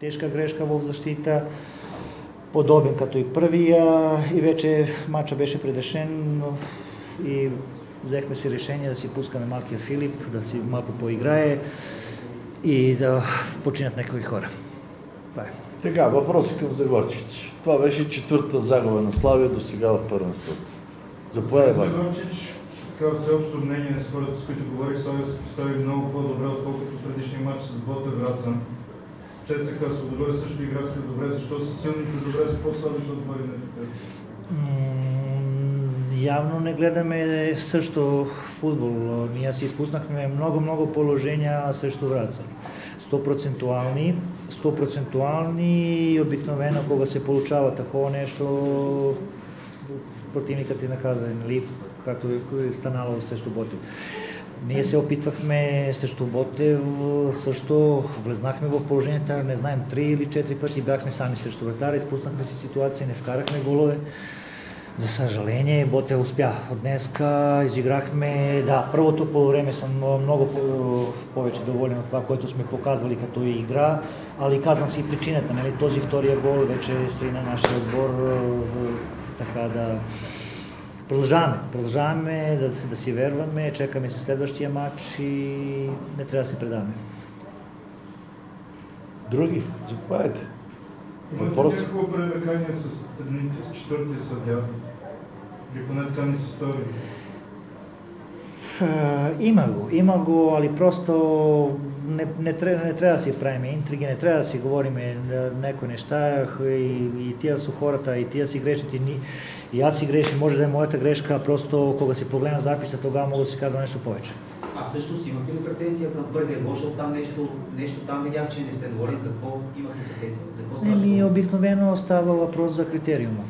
тежка грешка в защита, подобен като и първия и вече матча беше предрешен и взехме си решение да си пускаме малкия Филип, да си малко поиграе и да починят някои хора. Това е. Така, въпроси към Загорчич. Това беше четвърта загуба на Славия до сега в първенството. Заповядай, Ваня. Загорчич, така всеобщо мнение с хората, с които говорих, Славия се постави много по-добре, отколкото ЦСКА с отбори също играхте добре. Защо са силните добре, с по-слабите отбори на така? М, Явно не гледаме също футбол. Ние си изпуснахме много-много положения срещу Враца. 100%, 100% и обикновено, кога се получава такова нещо, противникът е наказан, нали? както е станало срещу Ботев. Ние се опитвахме срещу Ботев, също влезнахме в положението, не знаем, три или четири пъти бяхме сами срещу вратаря, изпуснахме си ситуация, не вкарахме голове. За съжаление, Боте успя. Днеска изиграхме, да, първото полувреме съм много по- повече доволен от това, което сме показвали като игра, але казвам си и причината, нали? този втория гол вече срина нашия отбор, е, така да продължаваме, продължаваме да, да си верваме, чекаме се следващия матч и не трябва да се предаваме. Други? Заповядайте. Въпрос? ли някакво пререкание с четвъртия съдя? Или поне така ни се стори? Е, Има го, има го, али просто не, не, трябва, не трябва да си правим интриги, не трябва да си говорим някои неща и, и тия са хората, и тия си грешат, и, ни, и аз си греша, може да е моята грешка, просто кога си погледна записа, тогава мога да си казвам нещо повече. А всъщност имахте ли претенция към първия гол, защото там нещо, нещо там видях, че не сте доволен. Какво имахте претенция? За какво Еми, обикновено става въпрос за критериума.